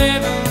never